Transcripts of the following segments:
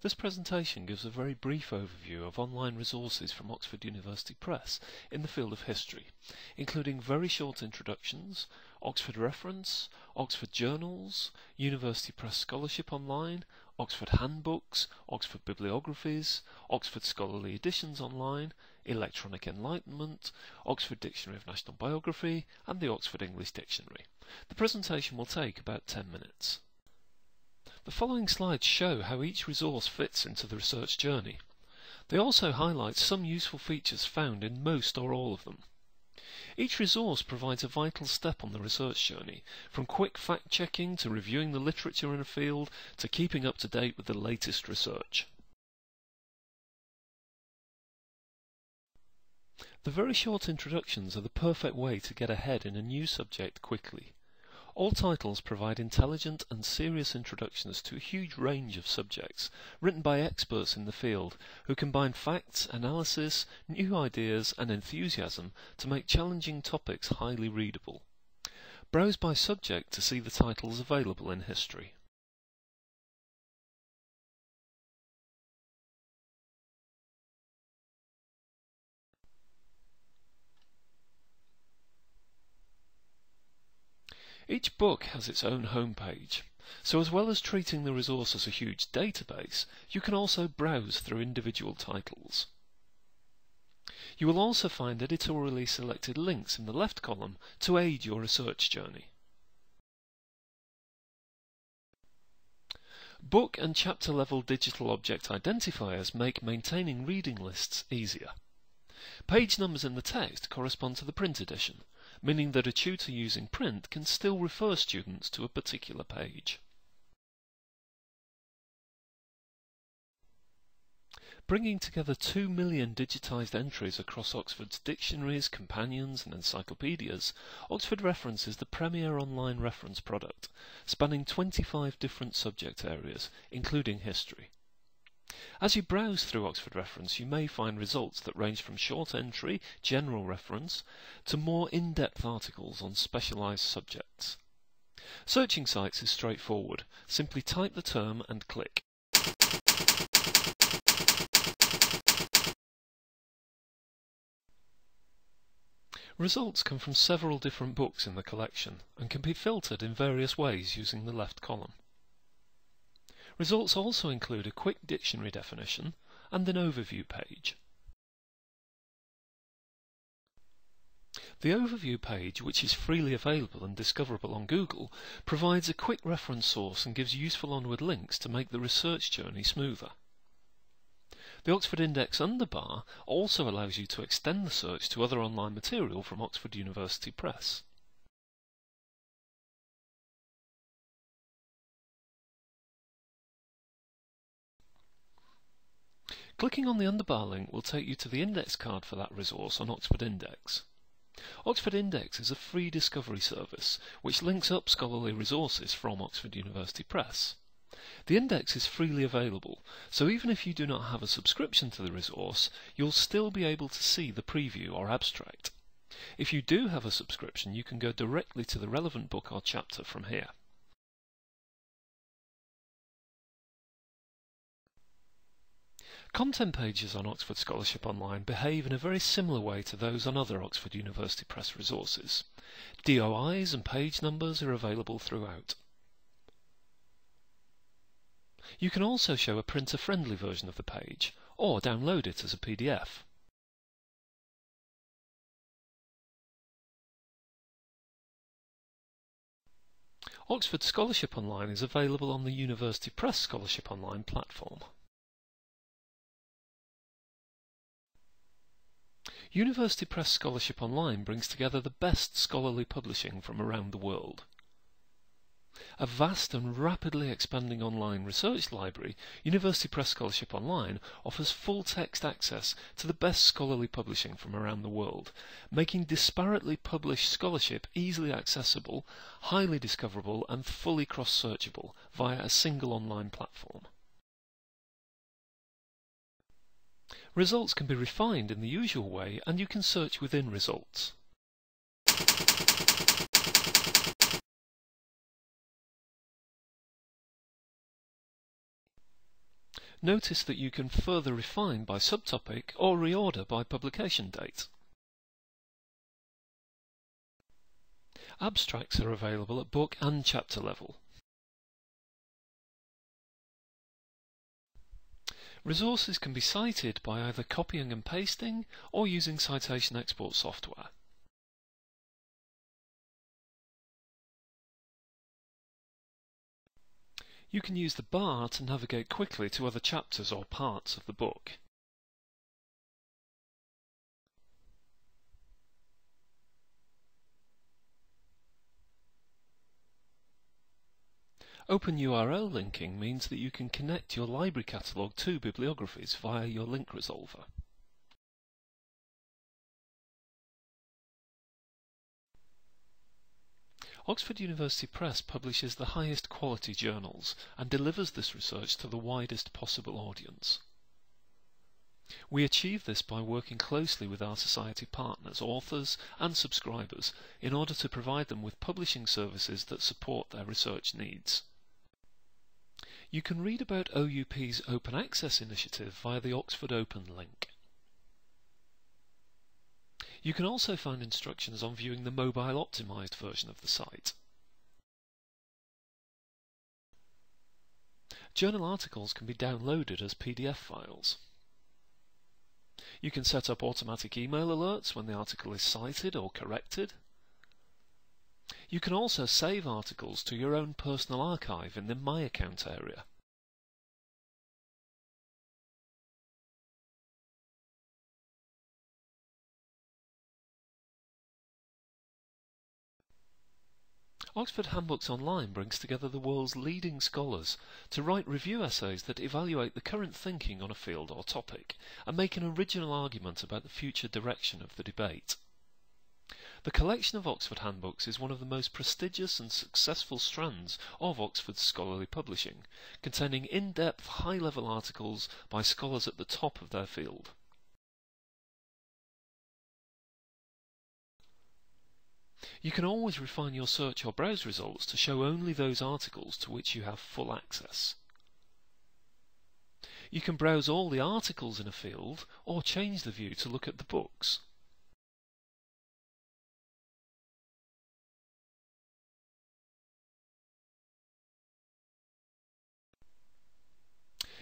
This presentation gives a very brief overview of online resources from Oxford University Press in the field of history, including very short introductions, Oxford Reference, Oxford Journals, University Press Scholarship Online, Oxford Handbooks, Oxford Bibliographies, Oxford Scholarly Editions Online, Electronic Enlightenment, Oxford Dictionary of National Biography, and the Oxford English Dictionary. The presentation will take about 10 minutes. The following slides show how each resource fits into the research journey. They also highlight some useful features found in most or all of them. Each resource provides a vital step on the research journey, from quick fact checking to reviewing the literature in a field to keeping up to date with the latest research. The very short introductions are the perfect way to get ahead in a new subject quickly. All titles provide intelligent and serious introductions to a huge range of subjects, written by experts in the field, who combine facts, analysis, new ideas, and enthusiasm to make challenging topics highly readable. Browse by subject to see the titles available in history. Each book has its own homepage, so as well as treating the resource as a huge database, you can also browse through individual titles. You will also find editorially selected links in the left column to aid your research journey. Book and chapter level digital object identifiers make maintaining reading lists easier. Page numbers in the text correspond to the print edition, meaning that a tutor using print can still refer students to a particular page. Bringing together 2 million digitised entries across Oxford's dictionaries, companions and encyclopedias, Oxford Reference is the premier online reference product, spanning 25 different subject areas, including history. As you browse through Oxford Reference, you may find results that range from short entry, general reference, to more in-depth articles on specialised subjects. Searching sites is straightforward. Simply type the term and click. Results come from several different books in the collection and can be filtered in various ways using the left column. Results also include a quick dictionary definition and an overview page. The overview page, which is freely available and discoverable on Google, provides a quick reference source and gives useful onward links to make the research journey smoother. The Oxford Index underbar also allows you to extend the search to other online material from Oxford University Press. Clicking on the underbar link will take you to the index card for that resource on Oxford Index. Oxford Index is a free discovery service which links up scholarly resources from Oxford University Press. The index is freely available, so even if you do not have a subscription to the resource, you'll still be able to see the preview or abstract. If you do have a subscription, you can go directly to the relevant book or chapter from here. Content pages on Oxford Scholarship Online behave in a very similar way to those on other Oxford University Press resources. DOIs and page numbers are available throughout. You can also show a printer-friendly version of the page, or download it as a PDF. Oxford Scholarship Online is available on the University Press Scholarship Online platform. University Press Scholarship Online brings together the best scholarly publishing from around the world. A vast and rapidly expanding online research library, University Press Scholarship Online offers full text access to the best scholarly publishing from around the world, making disparately published scholarship easily accessible, highly discoverable, and fully cross searchable via a single online platform. Results can be refined in the usual way and you can search within results. Notice that you can further refine by subtopic or reorder by publication date. Abstracts are available at book and chapter level. Resources can be cited by either copying and pasting or using citation export software. You can use the bar to navigate quickly to other chapters or parts of the book. Open URL linking means that you can connect your library catalogue to bibliographies via your link resolver. Oxford University Press publishes the highest quality journals and delivers this research to the widest possible audience. We achieve this by working closely with our society partners, authors and subscribers in order to provide them with publishing services that support their research needs. You can read about OUP's Open Access initiative via the Oxford Open link. You can also find instructions on viewing the mobile optimized version of the site. Journal articles can be downloaded as PDF files. You can set up automatic email alerts when the article is cited or corrected. You can also save articles to your own personal archive in the My Account area. Oxford Handbooks Online brings together the world's leading scholars to write review essays that evaluate the current thinking on a field or topic and make an original argument about the future direction of the debate. The collection of Oxford handbooks is one of the most prestigious and successful strands of Oxford's scholarly publishing, containing in-depth high-level articles by scholars at the top of their field. You can always refine your search or browse results to show only those articles to which you have full access. You can browse all the articles in a field or change the view to look at the books.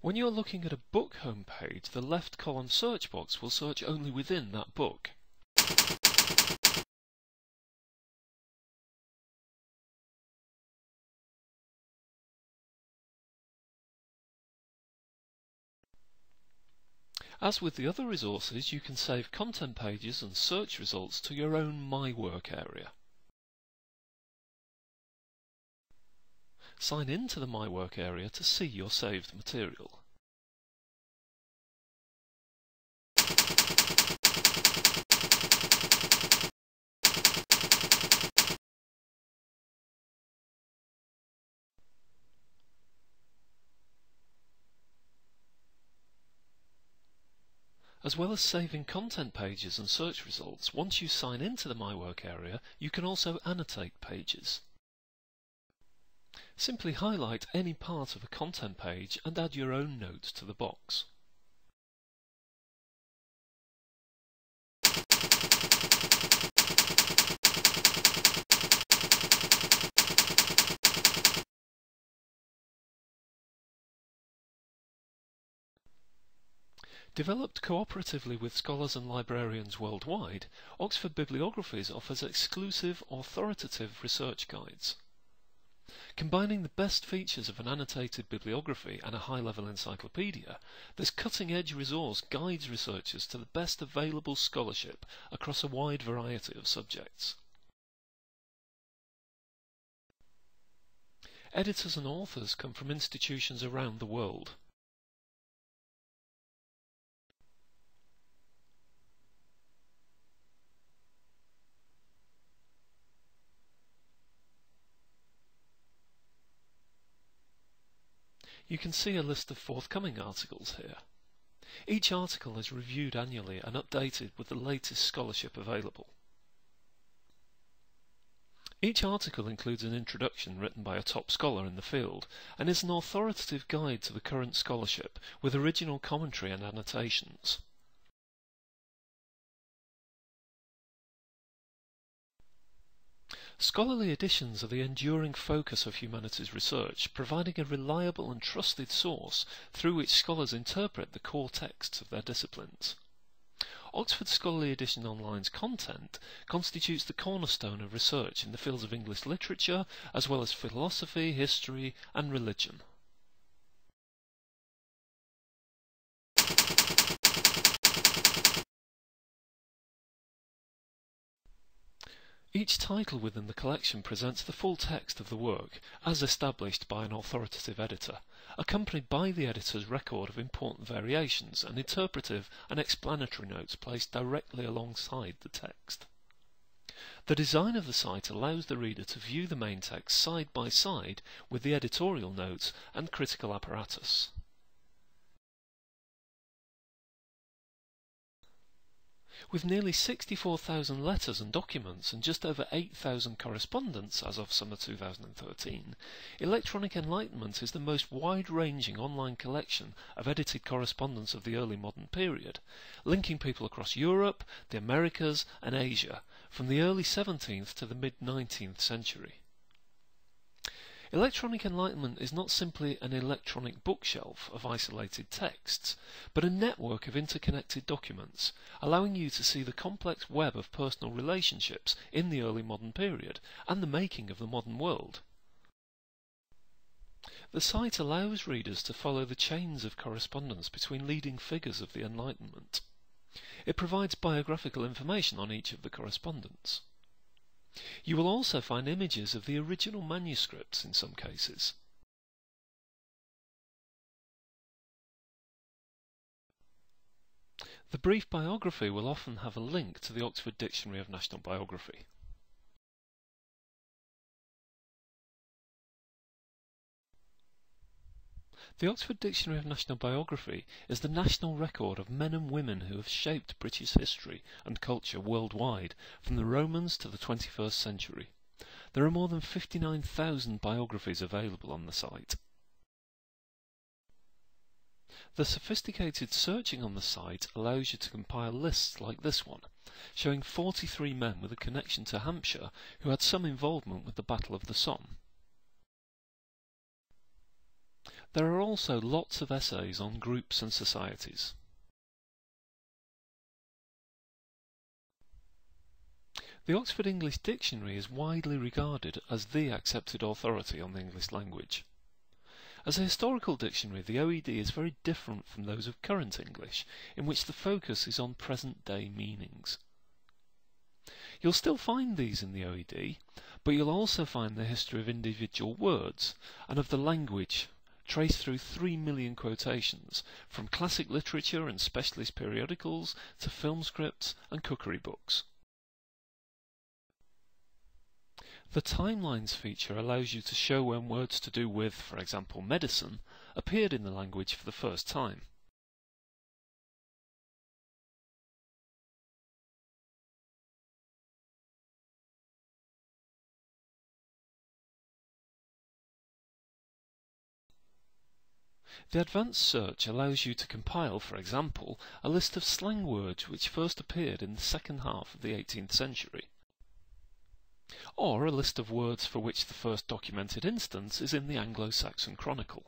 When you are looking at a book homepage, the left column search box will search only within that book. As with the other resources, you can save content pages and search results to your own My Work area. Sign in to the My Work area to see your saved material. As well as saving content pages and search results, once you sign into the My Work area, you can also annotate pages. Simply highlight any part of a content page and add your own notes to the box. Developed cooperatively with scholars and librarians worldwide, Oxford Bibliographies offers exclusive authoritative research guides. Combining the best features of an annotated bibliography and a high-level encyclopedia, this cutting-edge resource guides researchers to the best available scholarship across a wide variety of subjects. Editors and authors come from institutions around the world. You can see a list of forthcoming articles here. Each article is reviewed annually and updated with the latest scholarship available. Each article includes an introduction written by a top scholar in the field and is an authoritative guide to the current scholarship with original commentary and annotations. Scholarly editions are the enduring focus of humanities research, providing a reliable and trusted source through which scholars interpret the core texts of their disciplines. Oxford Scholarly Edition Online's content constitutes the cornerstone of research in the fields of English literature, as well as philosophy, history, and religion. Each title within the collection presents the full text of the work, as established by an authoritative editor, accompanied by the editor's record of important variations and interpretive and explanatory notes placed directly alongside the text. The design of the site allows the reader to view the main text side by side with the editorial notes and critical apparatus. With nearly 64,000 letters and documents and just over 8,000 correspondents as of summer 2013, Electronic Enlightenment is the most wide-ranging online collection of edited correspondence of the early modern period, linking people across Europe, the Americas and Asia, from the early 17th to the mid-19th century. Electronic Enlightenment is not simply an electronic bookshelf of isolated texts, but a network of interconnected documents, allowing you to see the complex web of personal relationships in the early modern period and the making of the modern world. The site allows readers to follow the chains of correspondence between leading figures of the Enlightenment. It provides biographical information on each of the correspondents. You will also find images of the original manuscripts in some cases. The brief biography will often have a link to the Oxford Dictionary of National Biography. The Oxford Dictionary of National Biography is the national record of men and women who have shaped British history and culture worldwide from the Romans to the 21st century. There are more than 59,000 biographies available on the site. The sophisticated searching on the site allows you to compile lists like this one, showing 43 men with a connection to Hampshire who had some involvement with the Battle of the Somme. There are also lots of essays on groups and societies. The Oxford English Dictionary is widely regarded as the accepted authority on the English language. As a historical dictionary, the OED is very different from those of current English, in which the focus is on present day meanings. You'll still find these in the OED, but you'll also find the history of individual words and of the language traced through three million quotations, from classic literature and specialist periodicals to film scripts and cookery books. The Timelines feature allows you to show when words to do with, for example, medicine, appeared in the language for the first time. The advanced search allows you to compile, for example, a list of slang words which first appeared in the second half of the 18th century, or a list of words for which the first documented instance is in the Anglo-Saxon Chronicle.